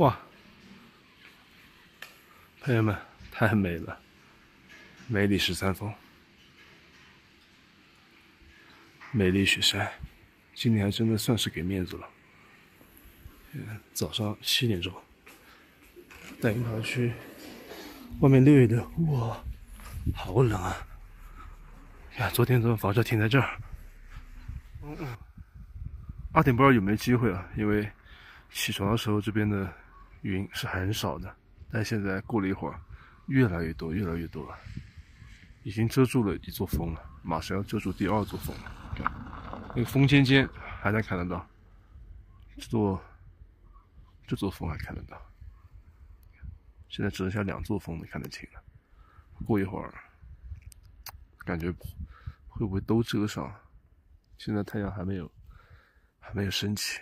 哇，朋友们，太美了！梅里十三峰，美丽雪山，今天还真的算是给面子了。早上七点钟，带樱桃去外面溜一溜，哇，好冷啊！呀，昨天怎么房车停在这儿？嗯嗯，二点不知道有没有机会啊？因为起床的时候这边的云是很少的，但现在过了一会儿，越来越多，越来越多了，已经遮住了一座峰了，马上要遮住第二座峰了。那个峰尖尖还能看得到，这座这座峰还看得到，现在只剩下两座峰能看得清了。过一会儿，感觉。会不会都遮上？现在太阳还没有，还没有升起。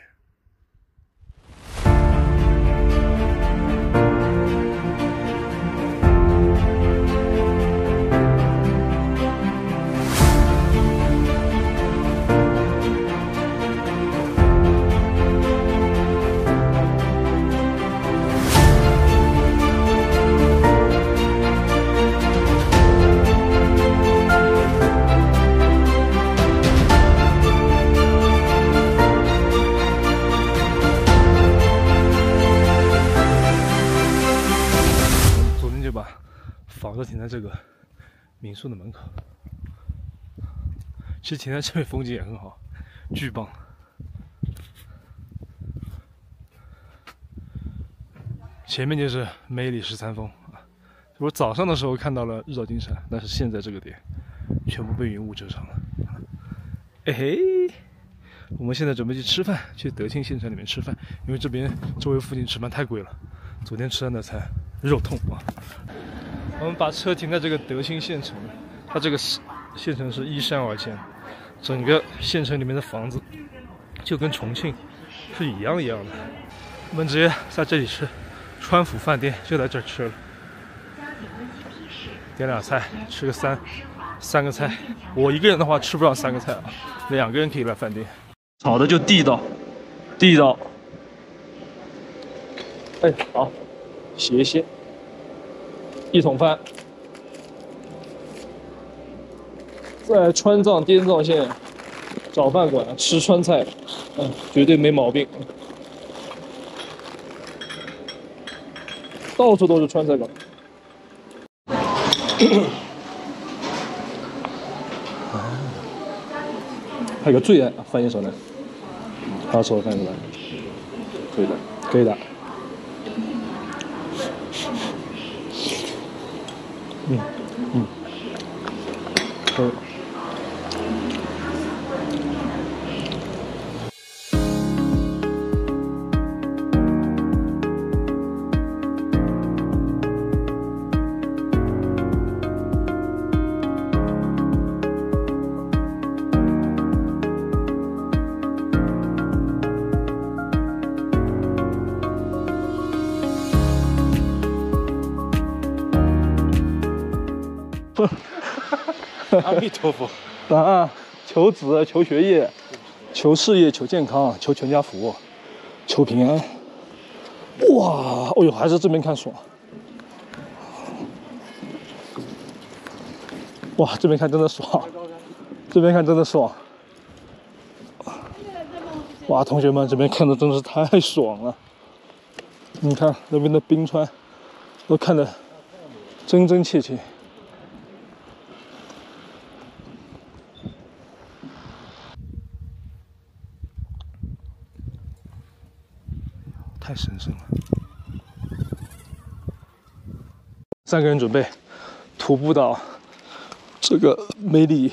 停在这个民宿的门口，其实停在这边风景也很好，巨棒。前面就是梅里十三峰啊，我早上的时候看到了日照金山，但是现在这个点全部被云雾遮上了。哎嘿，我们现在准备去吃饭，去德庆县城里面吃饭，因为这边周围附近吃饭太贵了，昨天吃的那餐肉痛啊。我们把车停在这个德兴县城，它这个县城是依山而建，整个县城里面的房子就跟重庆是一样一样的。我们直接在这里吃，川府饭店就在这吃了，点俩菜，吃个三三个菜。我一个人的话吃不了三个菜啊，两个人可以来饭店。炒的就地道，地道。哎，好，谢谢。一桶饭，在川藏滇藏线找饭馆吃川菜，嗯，绝对没毛病。到处都是川菜馆。还有个最爱翻译手来，好手翻译来，可以的，可以的。嗯嗯，阿弥陀佛，啊！求子，求学业，求事业，求健康，求全家福，求平安。哇！哦呦，还是这边看爽。哇，这边看真的爽，这边看真的爽。哇，同学们，这边看的真的是太爽了。你看那边的冰川，都看得真真切切。太神圣了！三个人准备徒步到这个梅里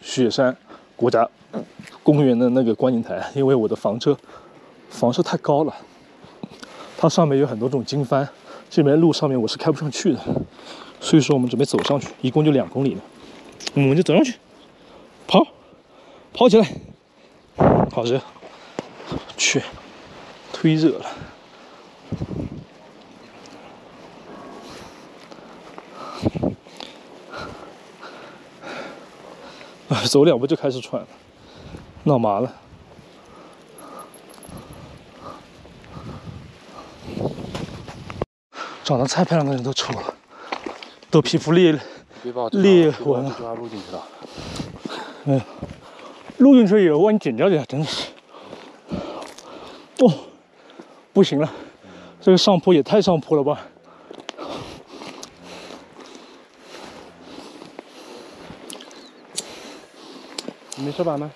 雪山国家公园的那个观景台，因为我的房车房车太高了，它上面有很多这种经幡，这边路上面我是开不上去的，所以说我们准备走上去，一共就两公里了，我们就走上去，跑，跑起来，好热，去。忒热了，走两步就开始喘了，脑麻了。长得太漂亮的人都丑了，都皮肤裂裂纹了。录进去录进去以后万一剪掉的呀，真的是。哦，不行了，这个上坡也太上坡了吧！你没事吧？吗？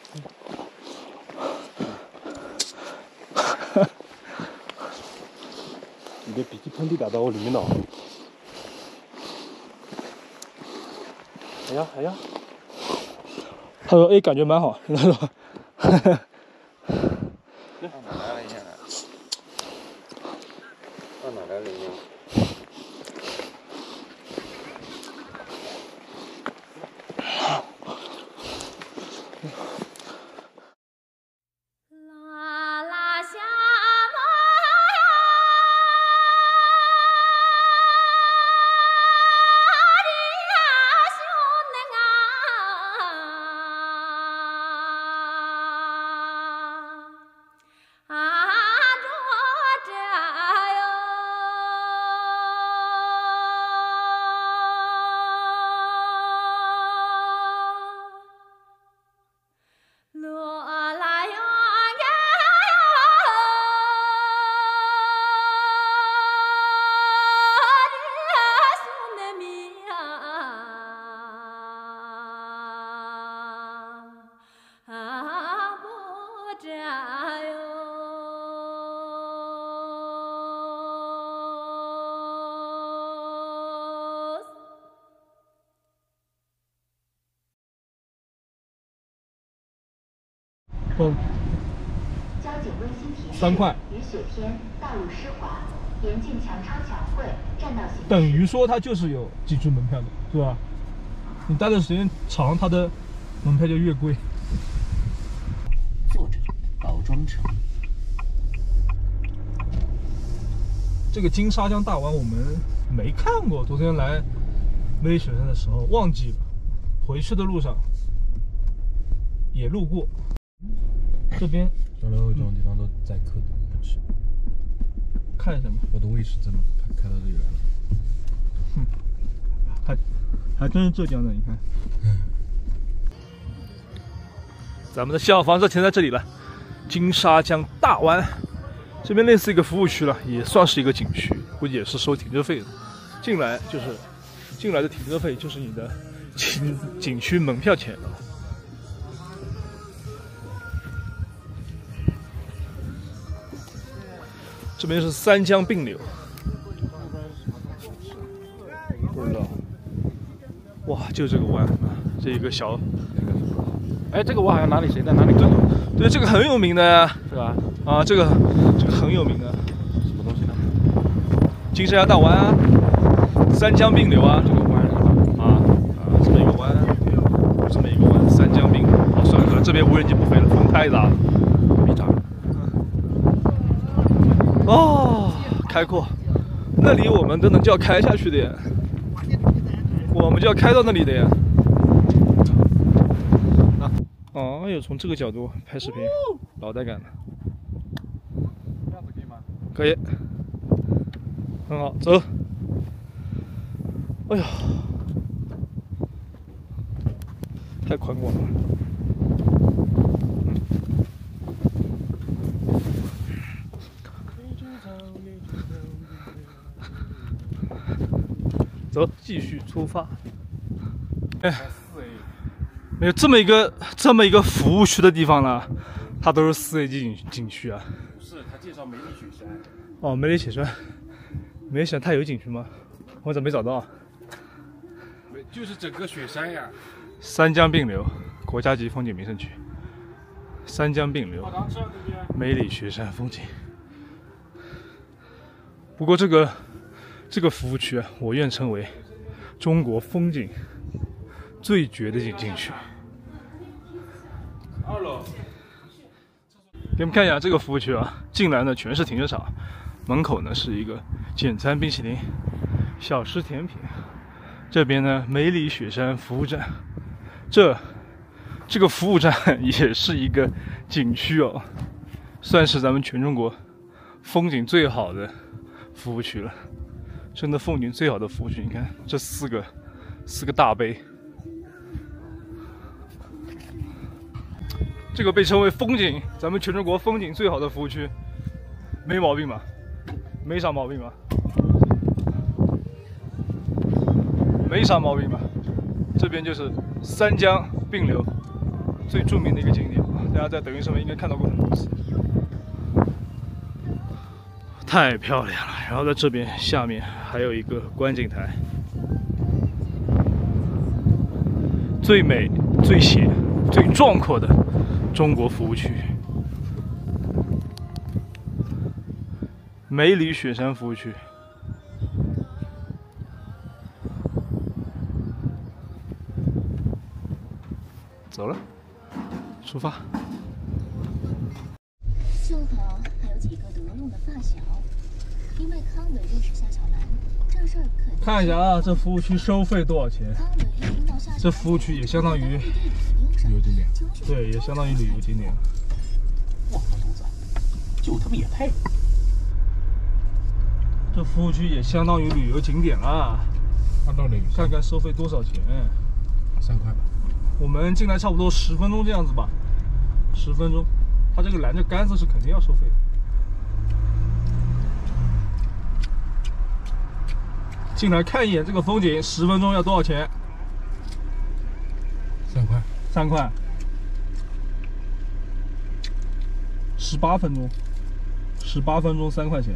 你的鼻涕喷嚏打到我里面了。哎呀哎呀！他说：“哎，感觉蛮好。”他说：“哈哈哈哈。”交警温馨提示：三块。雨雪天，道路湿滑，严禁强超抢会，占道行。等于说它就是有景区门票的，是吧？你待的时间长，它的门票就越贵。作者：宝庄城。这个金沙江大湾我们没看过，昨天来梅里雪山的时候忘记了，回去的路上也路过。这边上来后这种地方都宰客的，不吃。看一下嘛，我的位置怎么开开到这里来了？哼，还还真是浙江的，你看。咱们的小房子停在这里了，金沙江大湾，这边类似一个服务区了，也算是一个景区，估计也是收停车费的。进来就是进来的停车费就是你的景景区门票钱了。这边是三江并流，不知道。哇，就这个湾啊，这一个小，哎，这个我好像哪里谁在哪里？对，对，这个很有名的呀，是吧？啊，这个这个很有名的，什么东西呢？金沙江大湾啊，三江并流啊，这个湾啊啊，这么一个湾，这么一个湾，三江并流。好，算了算了，这边无人机不飞了，风太大了。哦，开阔，那里我们都能叫开下去的呀，我们就要开到那里的呀。啊，哦，哎呦，从这个角度拍视频，老带感了。这样子可以吗？可以，很好，走。哎呀，太宽广了。走，继续出发。哎，没有这么一个这么一个服务区的地方了，它都是四 A 级景景区啊。不是，他介绍梅里雪山。哦，梅里雪山，梅里雪山它有景区吗？我怎么没找到？没，就是整个雪山呀。三江并流，国家级风景名胜区。三江并流，梅里雪山风景。不过这个。这个服务区啊，我愿称为中国风景最绝的景景区。二楼，给你们看一下这个服务区啊，进来呢全是停车场，门口呢是一个简餐冰淇淋、小吃甜品。这边呢梅里雪山服务站，这这个服务站也是一个景区哦，算是咱们全中国风景最好的服务区了。真的风景最好的服务区。你看这四个四个大碑，这个被称为风景，咱们全中国风景最好的服务区，没毛病吧？没啥毛病吧？没啥毛病吧？这边就是三江并流最著名的一个景点，大家在抖音上面应该看到过很多次。太漂亮了！然后在这边下面还有一个观景台，最美、最险、最壮阔的中国服务区——梅里雪山服务区。走了，出发。正好还有几个得用的发小，因为康伟认识夏小兰，这事儿肯看一下啊，这服务区收费多少钱？康伟一听到夏这服务区也相当于旅游景点，对，也相当于旅游景点。我说犊子，就他妈也配？这服务区也相当于旅游景点了。按道理看看收费多少钱？三块吧。我们进来差不多十分钟这样子吧，十分钟。它这个拦着杆子是肯定要收费的。进来看一眼这个风景，十分钟要多少钱？三块。三块。十八分钟，十八分钟三块钱。